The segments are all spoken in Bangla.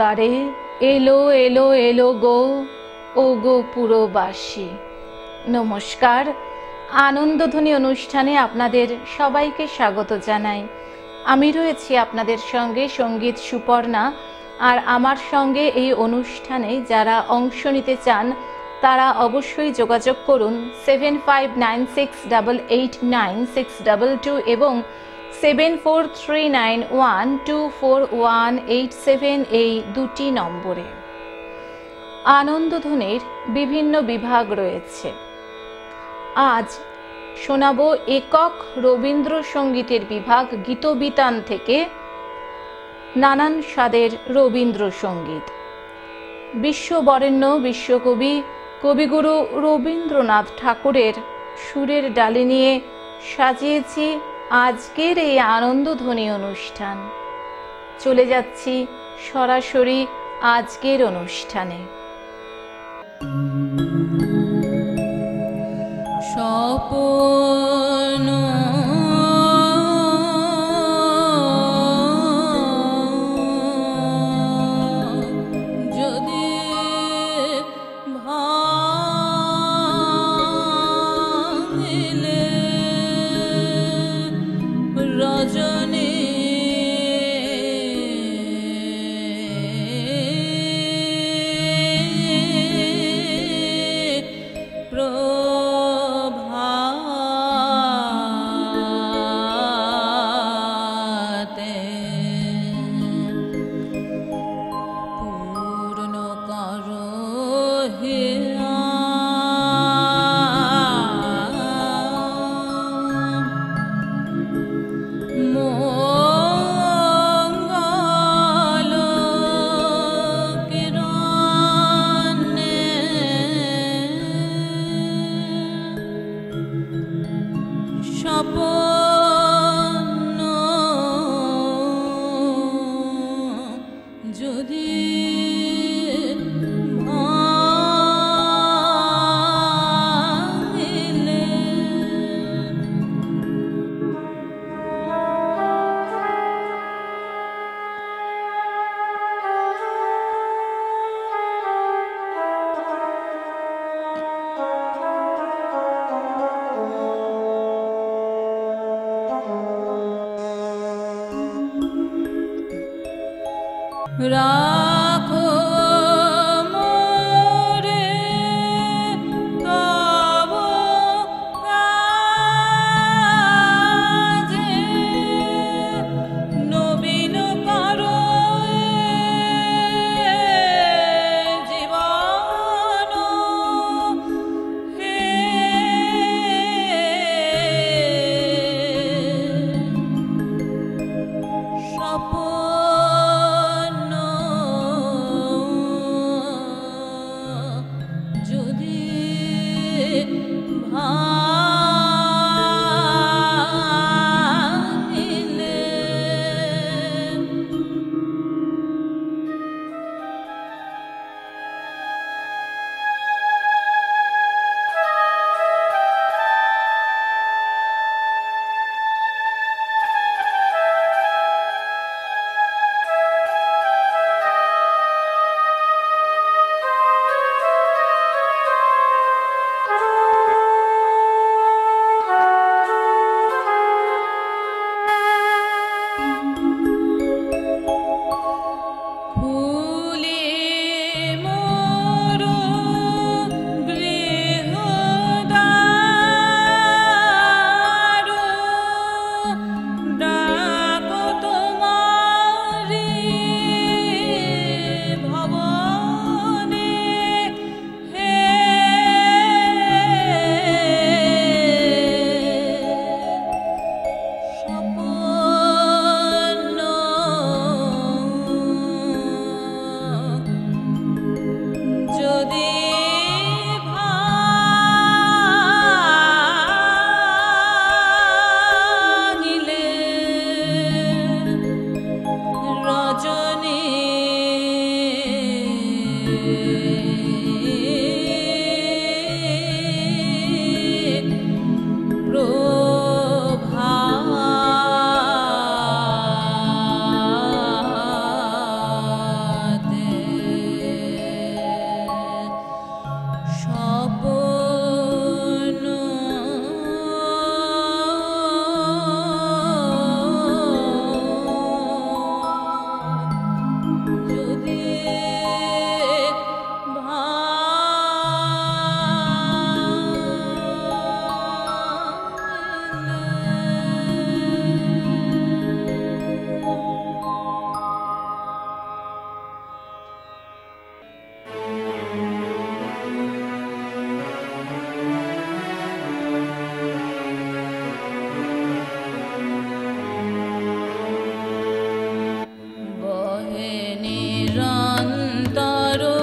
দ্বারে এলো এলো এলো গো ও গো পুরবাসী। নমস্কার, আনন্দধ্বনি অনুষ্ঠানে আপনাদের সবাইকে স্বাগত জানাই। আমি রয়েছি আপনাদের সঙ্গে সংগীত সুপর্ণা, আর আমার সঙ্গে এই অনুষ্ঠানে যারা অংশ নিতে চান, তারা অবশ্যই যোগাযোগ করুন seven five nine six double eight nine six double two এবং seven four three nine one two four one eight seven এই দুটি নম্বরে। আনন্দধ্বনির বিভিন্ন বিভাগ রয়েছে। আজ শোনাব একক রবীন্দ্রসঙ্গীতের বিভাগ গীতবিতান থেকে নানান স্বাদের রবীন্দ্রসঙ্গীত। বিশ্ববরেণ্য বিশ্বকবি কবিগুরু রবীন্দ্রনাথ ঠাকুরের সুরের ডালি নিয়ে সাজিয়েছি আজকের এই আনন্দধ্বনি অনুষ্ঠান। চলে যাচ্ছি সরাসরি আজকের অনুষ্ঠানে। স্বপন Ram अन्तारो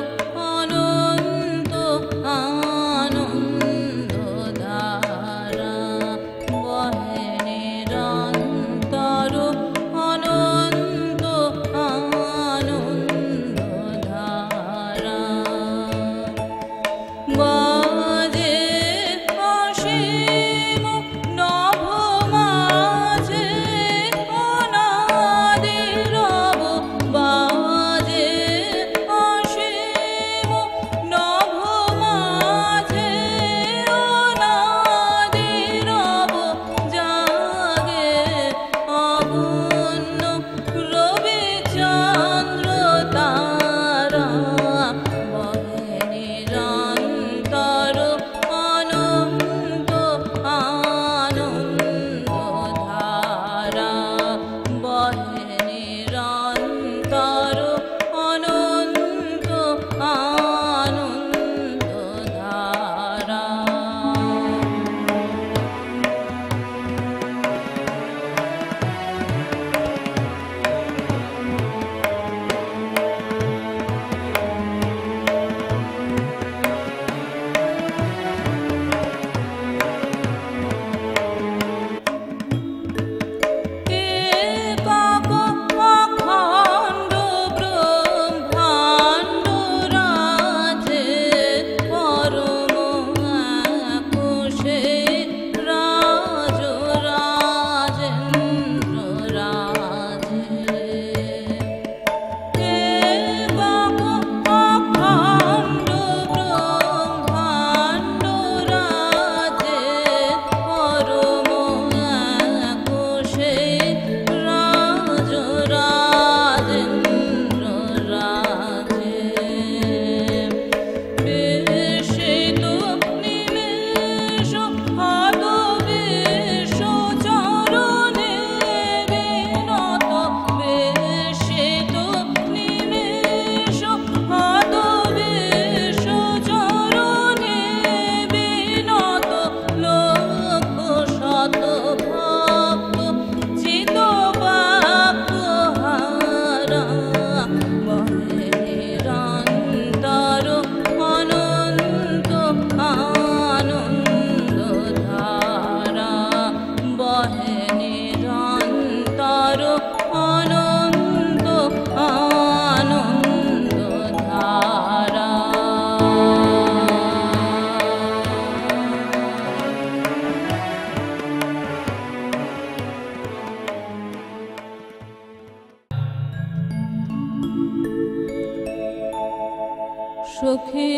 সখী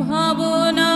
ভাবনা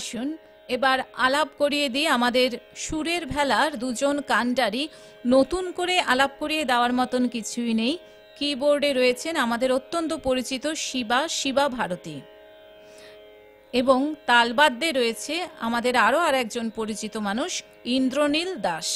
আসুন, এবার আলাপ করিয়ে দিই আমাদের সুরের ভেলার দুজন কান্ডারি নতুন করে আলাপ করিয়ে দেওয়ার মতন কিছুই নেই। কিবোর্ডে রয়েছেন আমাদের অত্যন্ত পরিচিত শিবা শিবা ভারতী। এবং তালবাদ্যে রয়েছে আমাদের আরও আর একজন পরিচিত মানুষ, ইন্দ্রনীল দাস।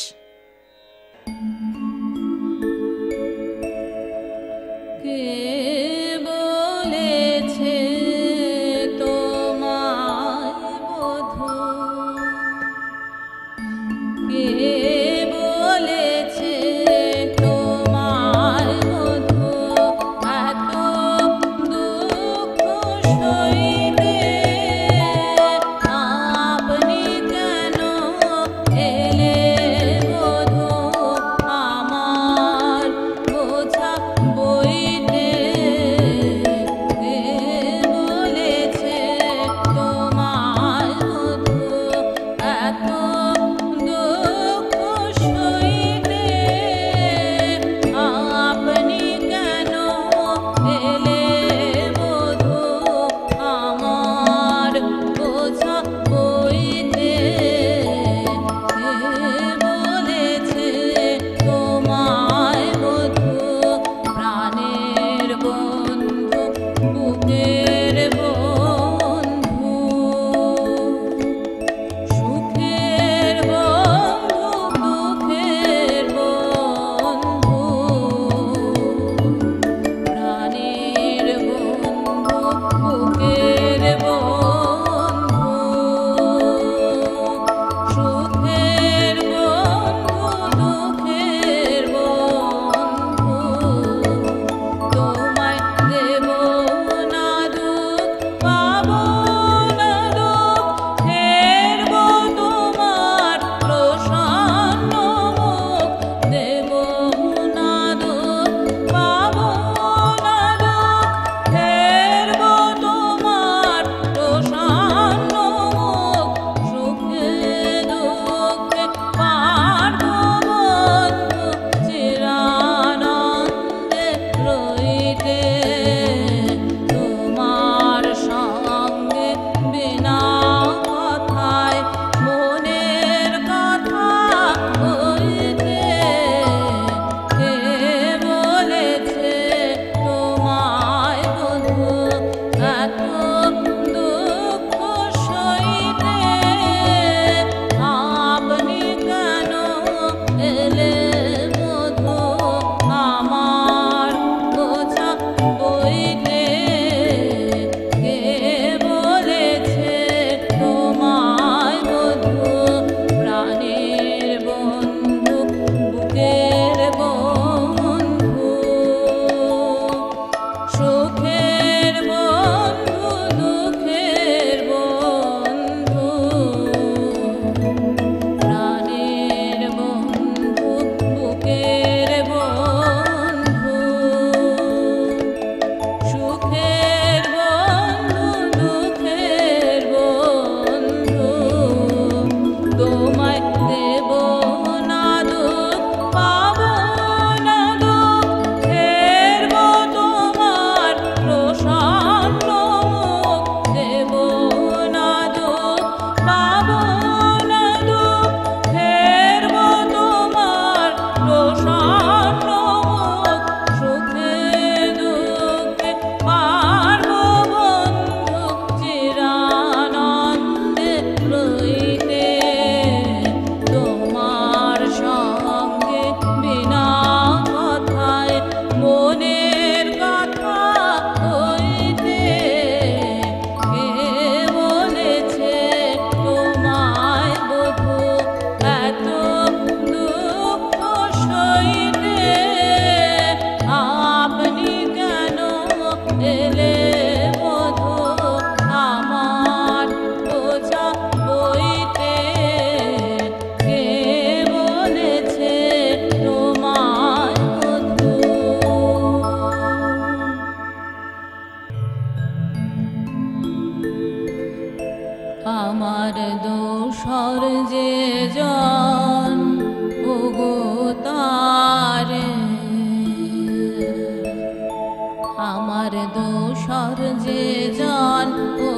জন তারে। আমার দোষর যে জন ও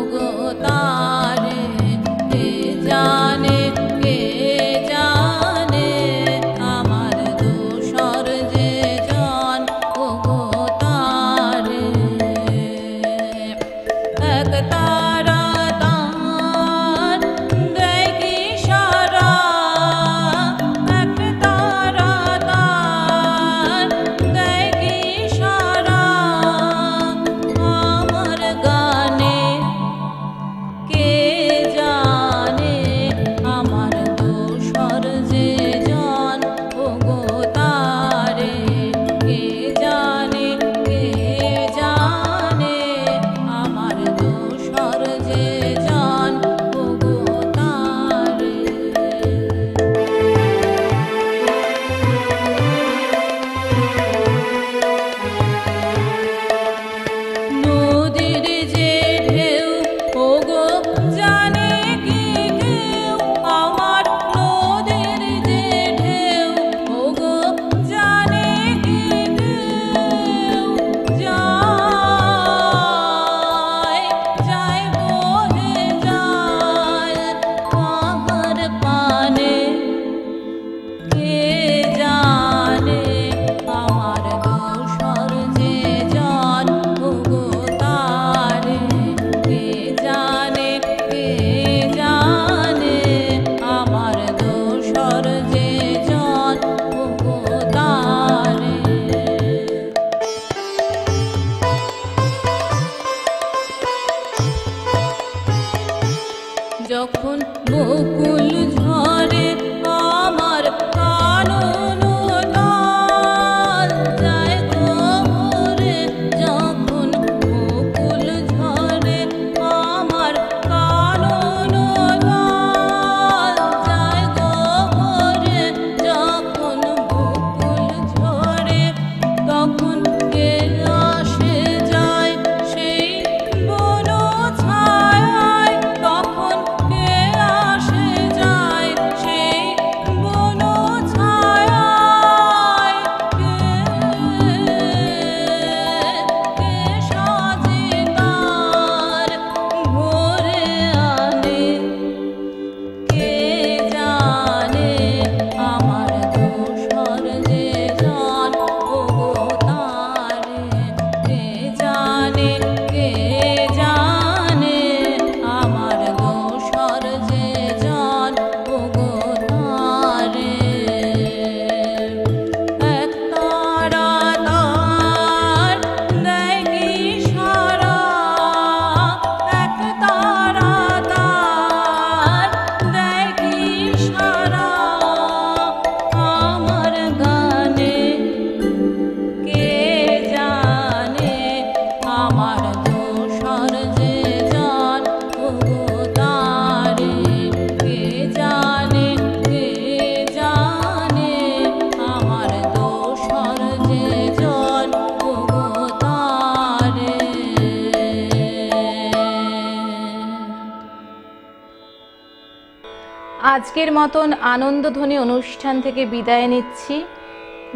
আগের মতন আনন্দধ্বনি অনুষ্ঠান থেকে বিদায় নিচ্ছি।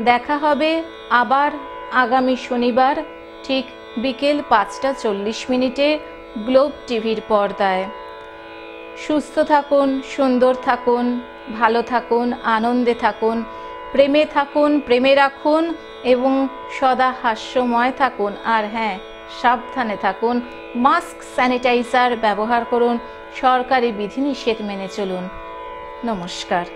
দেখা হবে আবার আগামী শনিবার, ঠিক বিকেল পাঁচটা চল্লিশ মিনিটে গ্লোব টিভির পর্দায়। সুস্থ থাকুন, সুন্দর থাকুন, ভালো থাকুন, আনন্দে থাকুন, প্রেমে থাকুন, প্রেমে রাখুন এবং সদা হাস্যময় থাকুন। আর হ্যাঁ সাবধানে থাকুন, মাস্ক স্যানিটাইজার ব্যবহার করুন, সরকারি বিধিনিষেধ মেনে চলুন। não machucar.